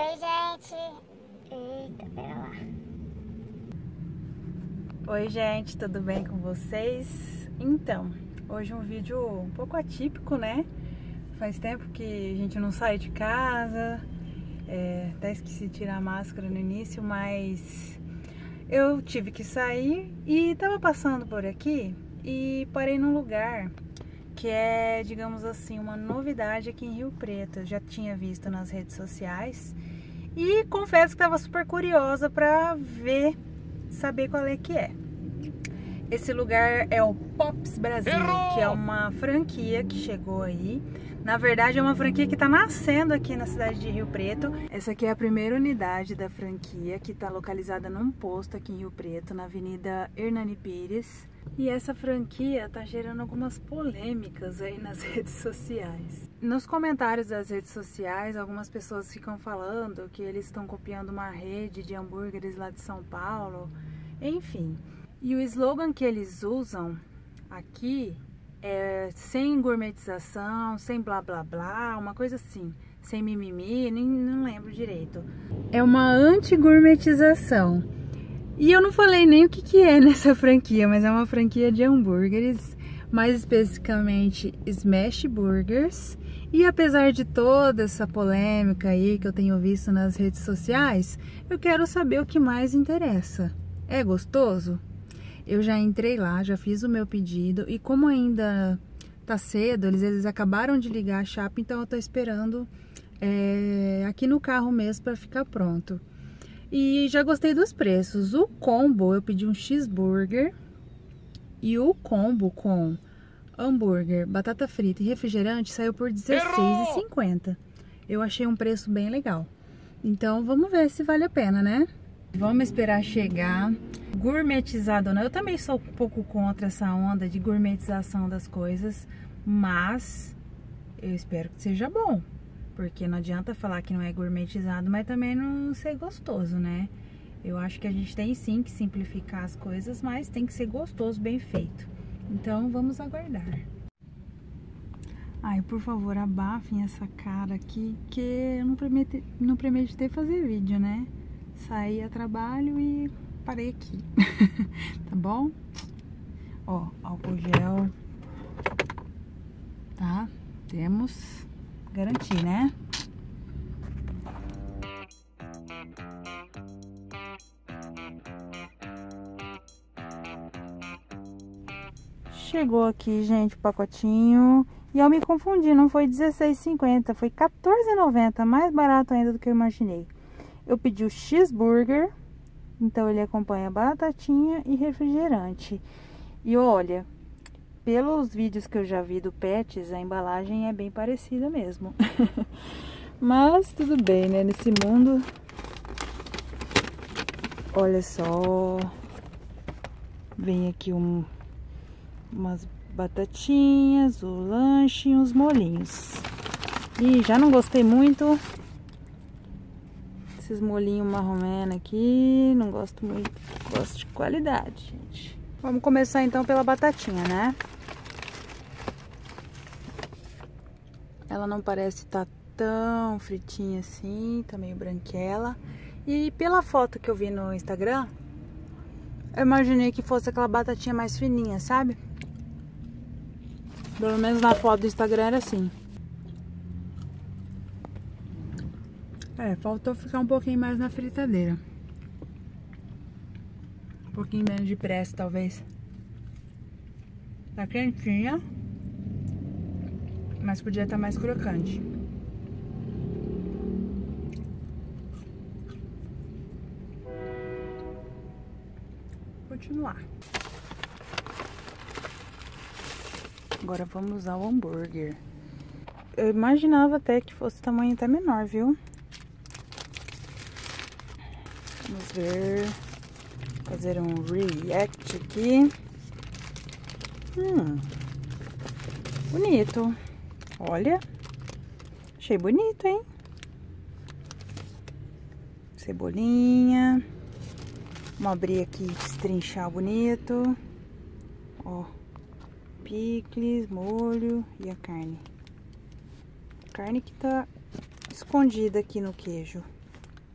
Oi, gente. Eita, pera lá. Oi, gente, tudo bem com vocês? Então, hoje um vídeo um pouco atípico, né? Faz tempo que a gente não sai de casa, é, até esqueci de tirar a máscara no início, mas eu tive que sair e tava passando por aqui e parei num lugar que é, digamos assim, uma novidade aqui em Rio Preto. Eu já tinha visto nas redes sociais e confesso que estava super curiosa para ver, saber qual é que é. Esse lugar é o Pops Brasil, que é uma franquia que chegou aí. Na verdade, é uma franquia que está nascendo aqui na cidade de Rio Preto. Essa aqui é a primeira unidade da franquia, que está localizada num posto aqui em Rio Preto, na Avenida Hernani Pires. E essa franquia está gerando algumas polêmicas aí nas redes sociais. Nos comentários das redes sociais, algumas pessoas ficam falando que eles estão copiando uma rede de hambúrgueres lá de São Paulo, enfim. E o slogan que eles usam aqui é sem gourmetização, sem blá blá blá, uma coisa assim, sem mimimi, nem não lembro direito. É uma anti-gourmetização. E eu não falei nem o que, que é nessa franquia, mas é uma franquia de hambúrgueres, mais especificamente Smash Burgers. E apesar de toda essa polêmica aí que eu tenho visto nas redes sociais, eu quero saber o que mais interessa. É gostoso? Eu já entrei lá, já fiz o meu pedido e como ainda tá cedo, eles, eles acabaram de ligar a chapa, então eu tô esperando é, aqui no carro mesmo para ficar pronto. E já gostei dos preços. O combo, eu pedi um cheeseburger. E o combo com hambúrguer, batata frita e refrigerante saiu por R$16,50. Eu achei um preço bem legal. Então vamos ver se vale a pena, né? Vamos esperar chegar. Gourmetizado ou não, eu também sou um pouco contra essa onda de gourmetização das coisas, mas eu espero que seja bom. Porque não adianta falar que não é gourmetizado, mas também não ser gostoso, né? Eu acho que a gente tem sim que simplificar as coisas, mas tem que ser gostoso, bem feito. Então vamos aguardar. Ai, por favor, abafem essa cara aqui, que eu não, prometi, não premeditei fazer vídeo, né? Saí a trabalho e parei aqui, tá bom? Ó, álcool gel, tá? Temos garantir, né? Chegou aqui, gente, o pacotinho. E eu me confundi, não foi R$16,50, foi R$14,90, mais barato ainda do que eu imaginei. Eu pedi o cheeseburger, então ele acompanha batatinha e refrigerante. E olha, pelos vídeos que eu já vi do Pets, a embalagem é bem parecida mesmo. Mas tudo bem, né? Nesse mundo. Olha só. Vem aqui um, umas batatinhas, o lanche e uns molinhos. E já não gostei muito. Esses molinhos marromeno aqui, não gosto muito. Gosto de qualidade, gente. Vamos começar então pela batatinha, né? Ela não parece estar tá tão fritinha assim, tá meio branquela. E pela foto que eu vi no Instagram, eu imaginei que fosse aquela batatinha mais fininha, sabe? Pelo menos na foto do Instagram era assim. É, faltou ficar um pouquinho mais na fritadeira. Um pouquinho menos de pressa, talvez. Tá quentinha. Mas podia estar mais crocante. Continuar. Agora vamos ao hambúrguer. Eu imaginava até que fosse tamanho até menor, viu? Vamos ver fazer um react aqui. Hum, bonito. Olha, achei bonito, hein? Cebolinha. Vamos abrir aqui, destrinchar bonito. Ó, picles, molho e a carne. Carne que tá escondida aqui no queijo.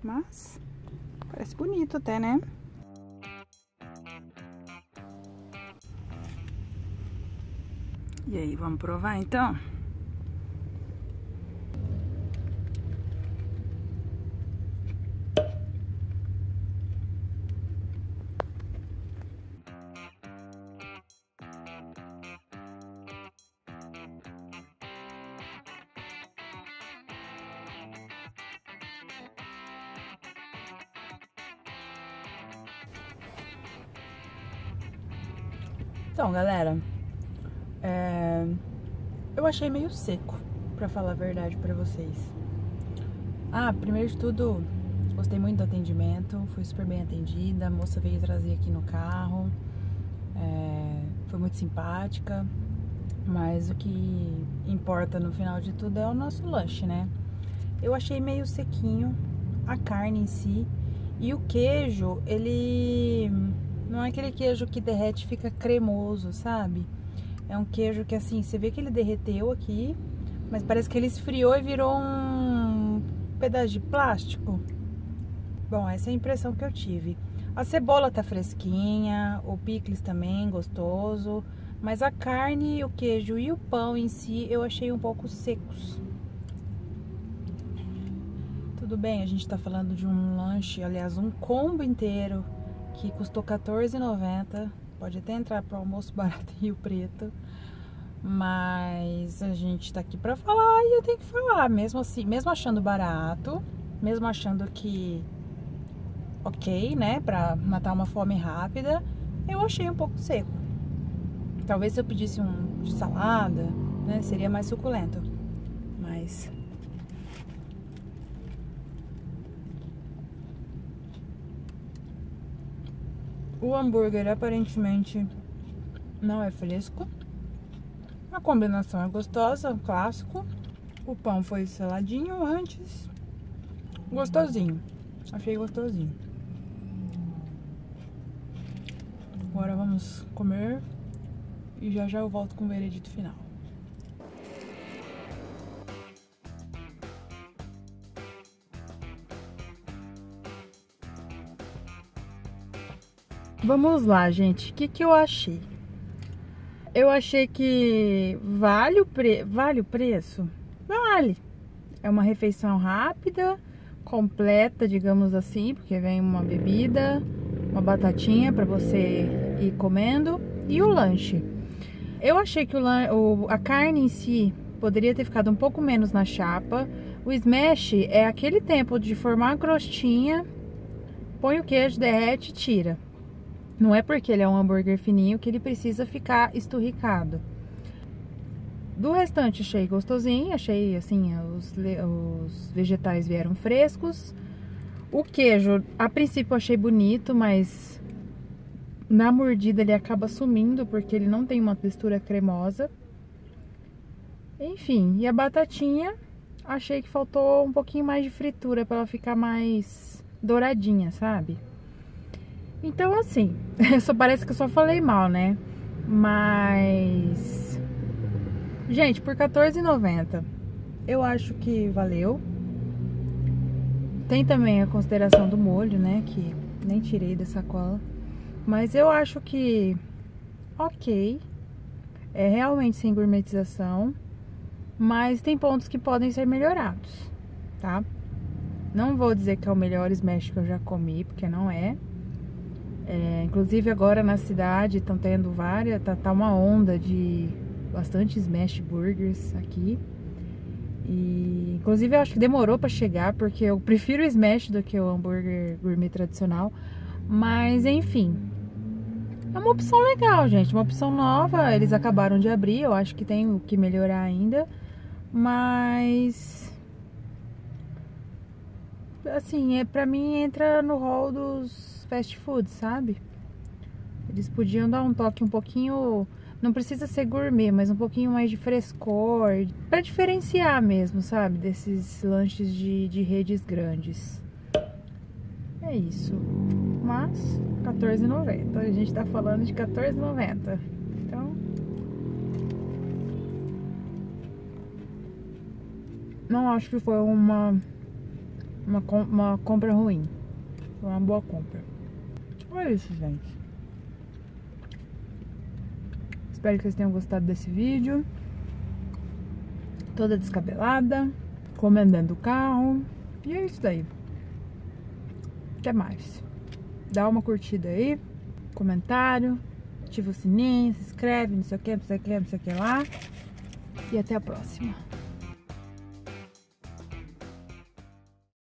Mas parece bonito até, né? E aí, vamos provar então? Então, galera, é... eu achei meio seco, pra falar a verdade pra vocês. Ah, primeiro de tudo, gostei muito do atendimento, fui super bem atendida, a moça veio trazer aqui no carro, é... foi muito simpática, mas o que importa no final de tudo é o nosso lanche, né? Eu achei meio sequinho a carne em si e o queijo, ele não é aquele queijo que derrete e fica cremoso, sabe? É um queijo que assim, você vê que ele derreteu aqui, mas parece que ele esfriou e virou um pedaço de plástico. Bom, essa é a impressão que eu tive. A cebola tá fresquinha, o picles também gostoso, mas a carne, o queijo e o pão em si eu achei um pouco secos. Tudo bem, a gente tá falando de um lanche, aliás, um combo inteiro que custou R$14,90. Pode até entrar para o almoço barato em Rio Preto. Mas a gente tá aqui para falar e eu tenho que falar, mesmo assim, mesmo achando barato, mesmo achando que ok, né, para matar uma fome rápida, eu achei um pouco seco. Talvez se eu pedisse um de salada, né, seria mais suculento. Mas O hambúrguer aparentemente não é fresco. A combinação é gostosa, clássico. O pão foi seladinho antes. Gostosinho. Achei gostosinho. Agora vamos comer e já já eu volto com o veredito final. Vamos lá, gente. O que, que eu achei? Eu achei que vale o, pre... vale o preço? Vale. É uma refeição rápida, completa, digamos assim, porque vem uma bebida, uma batatinha para você ir comendo e o lanche. Eu achei que o, lan... o... a carne em si poderia ter ficado um pouco menos na chapa. O smash é aquele tempo de formar a crostinha, põe o queijo, derrete e tira. Não é porque ele é um hambúrguer fininho que ele precisa ficar esturricado. Do restante achei gostosinho, achei assim, os, os vegetais vieram frescos. O queijo, a princípio achei bonito, mas na mordida ele acaba sumindo porque ele não tem uma textura cremosa. Enfim, e a batatinha, achei que faltou um pouquinho mais de fritura para ela ficar mais douradinha, sabe? Então, assim, só parece que eu só falei mal, né? Mas. Gente, por R$14,90 eu acho que valeu. Tem também a consideração do molho, né? Que nem tirei da sacola. Mas eu acho que ok. É realmente sem gourmetização. Mas tem pontos que podem ser melhorados, tá? Não vou dizer que é o melhor smash que eu já comi, porque não é. É, inclusive agora na cidade estão tendo várias, tá, tá uma onda de bastante smash burgers aqui. E inclusive eu acho que demorou para chegar porque eu prefiro o smash do que o hambúrguer gourmet tradicional. Mas enfim, é uma opção legal, gente, uma opção nova. Eles acabaram de abrir, eu acho que tem o que melhorar ainda, mas assim, é para mim entra no rol dos fast food, sabe? Eles podiam dar um toque um pouquinho, não precisa ser gourmet, mas um pouquinho mais de frescor, para diferenciar mesmo, sabe? Desses lanches de, de redes grandes. É isso. Mas, R$14,90. A gente tá falando de R$14,90. Então... Não acho que foi uma uma, uma compra ruim. Foi uma boa compra. Foi isso, gente. Espero que vocês tenham gostado desse vídeo. Toda descabelada, comendando o carro. E é isso daí. Até mais. Dá uma curtida aí, comentário, ativa o sininho, se inscreve, não sei o que, não sei o que, não sei o que lá. E até a próxima.